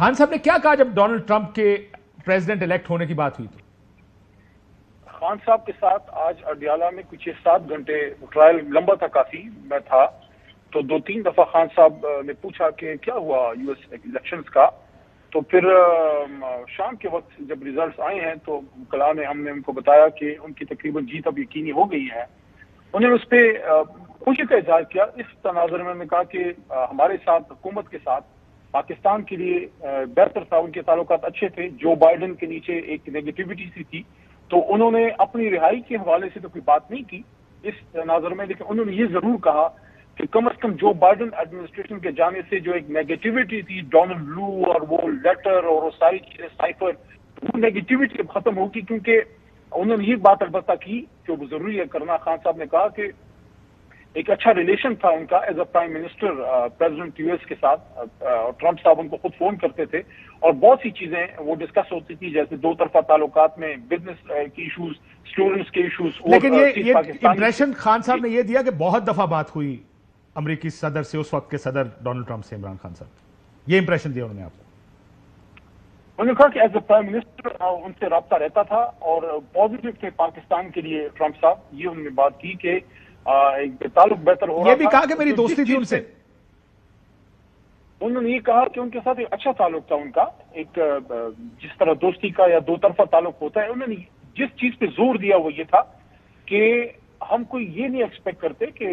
खान साहब ने क्या कहा जब डोनाल्ड ट्रंप के प्रेसिडेंट इलेक्ट होने की बात हुई तो खान साहब के साथ आज अडियाला में कुछ सात घंटे ट्रायल लंबा था काफ़ी, मैं था। तो दो तीन दफ़ा खान साहब ने पूछा कि क्या हुआ यूएस इलेक्शंस का? तो फिर शाम के वक्त जब रिजल्ट्स आए हैं तो कला ने हमने उनको बताया कि उनकी तकरीबन जीत अब यकीनी हो गई है। उन्होंने उस पर खुशी का इजहार किया। इस तनाजर में उन्होंने कहा कि हमारे साथ, हुकूमत के साथ पाकिस्तान के लिए बेहतर था। उनके ताल्लुक अच्छे थे। जो बाइडन के नीचे एक नेगेटिविटी सी थी तो उन्होंने अपनी रिहाई के हवाले से तो कोई बात नहीं की। इस तनाजर में, लेकिन उन्होंने ये ज़रूर कहा कि कम अज कम जो बाइडन एडमिनिस्ट्रेशन के जाने से जो एक नेगेटिविटी थी डोनाल्ड लू और वो लेटर और वो सारी चीज़ें साइफर वो नेगेटिविटी खत्म होगी, क्योंकि उन्होंने ये बात अलबत्ता की, जो ज़रूरी है। करना खान साहब ने कहा कि एक अच्छा रिलेशन था उनका as a prime minister president US के साथ और ट्रंप साहब उनको खुद फ़ोन करते थे और बहुत सी चीज़ें वो डिस्कस होती थी जैसे दो तरफा ताल्लुकात में बिज़नेस के इशूज स्टूडेंट्स के इशूज लेकिन ये ये इंप्रेशन खान साहब ने ये दिया कि बहुत दफ़ा बात हुई अमरीकी सदर से उस वक्त के सदर डोनाल्ड ट्रंप से इमरान खान साहब ये इंप्रेशन दिया उन्होंने आपको? उन्होंने कहा कि एज अ प्राइम मिनिस्टर उनसे रबता रहता था और पॉजिटिव थे पाकिस्तान के लिए ट्रंप साहब। ये उन्होंने बात की कि ताल्लुक बेहतर हो रहा ये भी कहा कि मेरी दोस्ती थी उनसे। उन्होंने ये कहा कि उनके साथ एक अच्छा ताल्लुक था उनका। एक जिस तरह दोस्ती का या दो तरफा ताल्लुक होता है उन्होंने जिस चीज़ पे ज़ोर दिया वो ये था कि हम कोई ये नहीं एक्सपेक्ट करते कि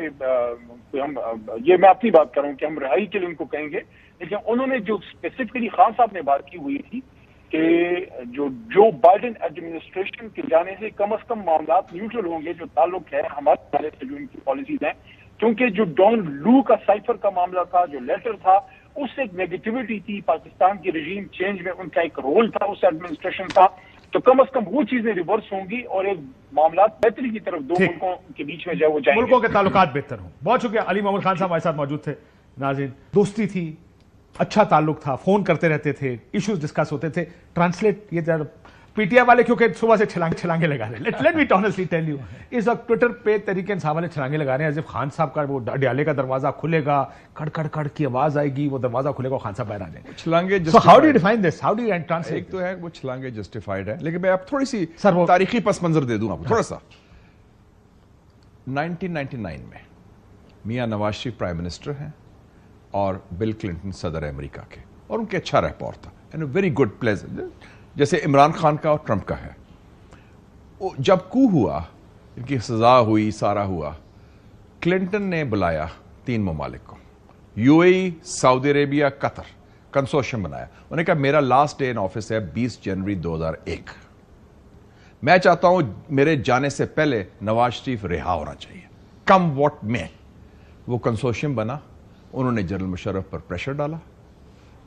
हम ये मैं अपनी बात कर रहा हूँ कि हम रिहाई के लिए उनको कहेंगे। लेकिन उन्होंने जो स्पेसिफिकली खान साहब ने बात की हुई थी कि जो जो बाइडेन एडमिनिस्ट्रेशन के जाने से कम अज कम मामला न्यूट्रल होंगे जो ताल्लुक है हमारे वाले से जो इनकी पॉलिसीज़ हैं क्योंकि जो डॉन लू का साइफर का मामला था जो लेटर था उससे एक नेगेटिविटी थी पाकिस्तान की रजीम चेंज में उनका एक रोल था उस एडमिनिस्ट्रेशन का। तो कम अज कम वो चीज़ें रिवर्स होंगी और एक मामला बेहतरी की तरफ़ दो मुल्कों के बीच में जो वो जाएँगे। मुल्कों के ताल्लुकात बेहतर हों। बहुत शुक्रिया। अली मोहम्मद खान साहब हमारे साथ मौजूद थे। नाजिन दोस्ती थी। अच्छा ताल्लुक था फ़ोन करते रहते थे इश्यूज़ डिस्कस होते थे। ट्रांसलेट ये पीटीआई वाले क्योंकि सुबह से छलांग छलांगे लगा रहे let let me honestly tell you इस वक्त ट्विटर पे तरीके साहब वाले छलांगे लगा रहे हैं। जब खान साहब का वो डाले का दरवाज़ा खुलेगा कड़ कड़ कड़ की आवाज़ आएगी वो दरवाज़ा खुलेगा खान साहब बाहर आ जाएँगे। छलांगे so how do define this how do translate एक तो है वो छलांगे जस्टिफाइड है। लेकिन मैं आप थोड़ी सी सर वो तारीखी पस मंजर दे दूँ आपको थोड़ा सा। 1999 में मियाँ नवाज़ शरीफ प्राइम मिनिस्टर हैं। और बिल क्लिंटन सदर अमेरिका के, और उनके अच्छा रहपौर था एंड वेरी गुड प्लेज जैसे इमरान खान का और ट्रंप का है। जब कू हुआ, इनकी सजा हुई, सारा हुआ, क्लिंटन ने बुलाया तीन ममालिक को। UAE, Saudi Arabia, Qatar consortium बनाया। उन्होंने कहा, मेरा लास्ट डे इन ऑफ़िस है 20 जनवरी 2001 मैं चाहता हूँ मेरे जाने से पहले नवाज़ शरीफ रिहा होना चाहिए। कम वॉट में वो कंसोशियम बना उन्होंने जनरल मुशर्रफ पर प्रेशर डाला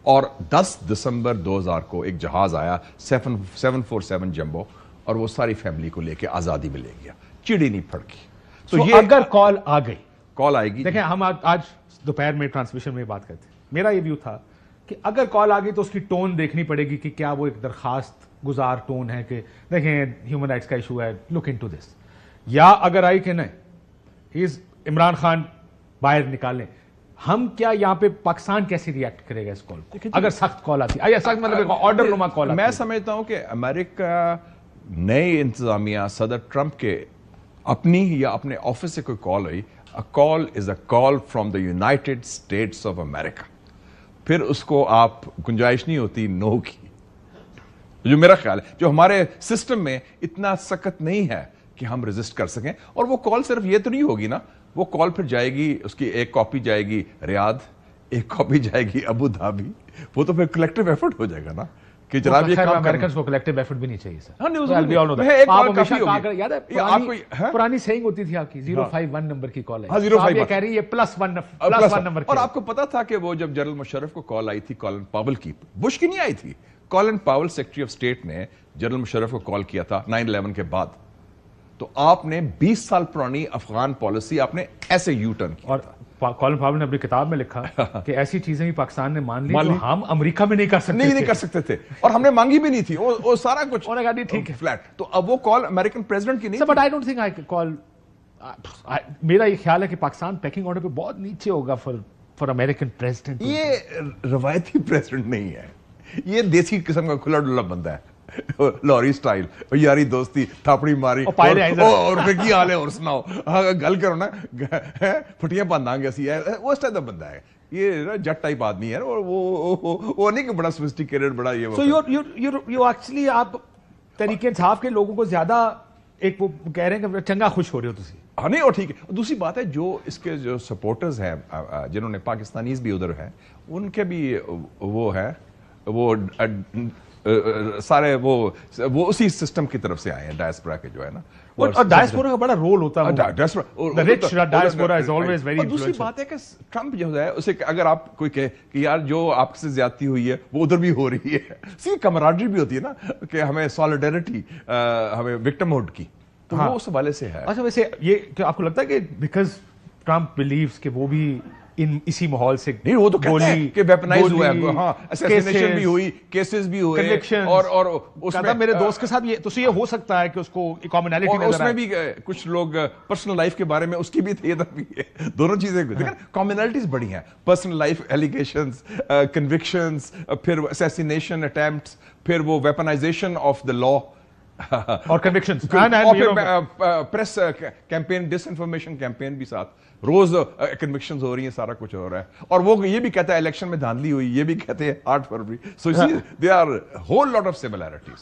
और 10 दिसंबर 2000 को एक जहाज़ आया seven seven four seven jumbo और वो सारी फैमिली को लेके आज़ादी में ले गया। चिड़ी नहीं फड़की। तो so, ये अगर कॉल आ गई कॉल आएगी। देखें हम आ, आज दोपहर में ट्रांसमिशन में बात करते मेरा ये व्यू था कि अगर कॉल आ गई तो उसकी टोन देखनी पड़ेगी कि क्या वो एक दरखास्त गुजार टोन है कि देखें ह्यूमन राइट्स का इशू है लुक इन टू दिस या अगर आई कि नहीं इज़ इमरान खान बाहर निकालें हम क्या यहाँ पे पाकिस्तान कैसे रिएक्ट करेगा इस कॉल को? अगर सख्त कॉल आती है। सख्त मतलब ऑर्डर नुमा कॉल मैं समझता हूँ कि अमेरिका नए इंतजामिया सदर ट्रंप के अपनी या अपने ऑफ़िस से कोई call I a call is a call from the United States of America फिर उसको आप गुंजाइश नहीं होती नो की। जो मेरा ख्याल है जो हमारे सिस्टम में इतना सख्त नहीं है कि हम रेजिस्ट कर सकें और वो कॉल सिर्फ़ ये तो नहीं होगी ना वो कॉल फिर जाएगी उसकी एक कॉपी जाएगी रियाद एक कॉपी जाएगी अबू धाबी। वो तो फिर कलेक्टिव एफर्ट हो जाएगा ना कि जनाब ये काम अमेरिकन को कलेक्टिव एफर्ट भी नहीं चाहिए सर हाँ न्यूज़ आप हमेशा कहा याद है पुरानी पुरानी सेइंग होती थी आपकी 051 नंबर की कॉल है हाँ 051 ये कह रही है प्लस 1 प्लस 1 नंबर और आपको पता था कि वो जब जनरल मुशर्रफ को कॉल आई थी कॉलन पावल की बुश की नहीं आई थी? Colin Powell secretary of state ने जनरल मुशर्रफ को कॉल किया था 9/11 के बाद। तो आपने 20 साल पुरानी अफगान पॉलिसी आपने ऐसे यू टर्न किया। और कॉलन पावल ने अपनी किताब में लिखा कि ऐसी चीज़ें भी पाकिस्तान ने मान ली मान जो हम अमेरिका में नहीं कर सकते नहीं नहीं कर सकते थे। और हमने मांगी भी नहीं थी। वो, वो सारा कुछ ठीक है। फ्लैट। तो अब वो कॉल अमेरिकन प्रेसिडेंट की नहीं but I don't think I call मेरा ये ख्याल है कि पाकिस्तान पैकिंग ऑर्डर पे बहुत नीचे होगा फॉर फॉर अमेरिकन प्रेसिडेंट ये रवायती प्रेसिडेंट नहीं है। ये देसी किस्म का खुला डुल्ला बंदा है। Lorry style. यारी दोस्ती थापड़ी मारी। और, और फिर की हाल है और सुनाओ। हाँ, गल करो ना। फटियाँ पांदांगे असि उस टाइप का बंदा है। ये ना जट टाइप आदमी है और वो वो, वो नहीं कि बड़ा सोफिस्टिकेटेड बड़ा ये so you you you actually आप तरीके इंसाफ के लोगों को ज़्यादा एक वो कह रहे हैं कि चंगा खुश हो रहे हो तुम हाँ नहीं और ठीक है। दूसरी बात है जो इसके जो सपोर्टर्स हैं जिन्होंने पाकिस्तानीज भी उधर हैं उनके भी वो है वो सारे वो वो उसी सिस्टम की तरफ़ से आए हैं डायस्पोरा के जो है ना। और, और डायस्पोरा का बड़ा रोल होता है वो। diaspora- और- The rich और- diaspora और- is always very और दूसरी बात है कि ट्रंप जो है उसे अगर आप कोई कहे कि यार जो आपसे ज्यादती हुई है वो उधर भी हो रही है। सी कमराडरी भी होती है ना कि हमें सॉलिडेरिटी हमें विक्टमहुड की। तो हाँ। वो उस हवाले से है। अच्छा वैसे ये क्या आपको लगता है कि बिकॉज़ ट्रंप बिलीव्स कि वो भी इन इसी माहौल से नहीं वो तो हैं कि वेपनाइज हुआ है। हाँ assassination भी हुई केसेस भी हुए और और उसमें मेरे दोस्त के साथ ये तो ये हो सकता है कि उसको कॉमनैलिटी और उसमें भी कुछ लोग पर्सनल लाइफ के बारे में उसकी भी थी भी है दोनों चीज़ें कॉमनैलिटीज बड़ी हैं। पर्सनल लाइफ एलिगेशंस कन्विक्शंस फिर असैसिनेशन अटेम्प्ट्स फिर वो वेपनाइजेशन ऑफ़ द लॉ और conviction press campaign disinformation campaign भी साथ। रोज कन्विक्शन हो रही है सारा कुछ हो रहा है। और वो ये भी कहता है इलेक्शन में धांधली हुई ये भी कहते हैं आठ फरवरी। So they are whole lot of similarities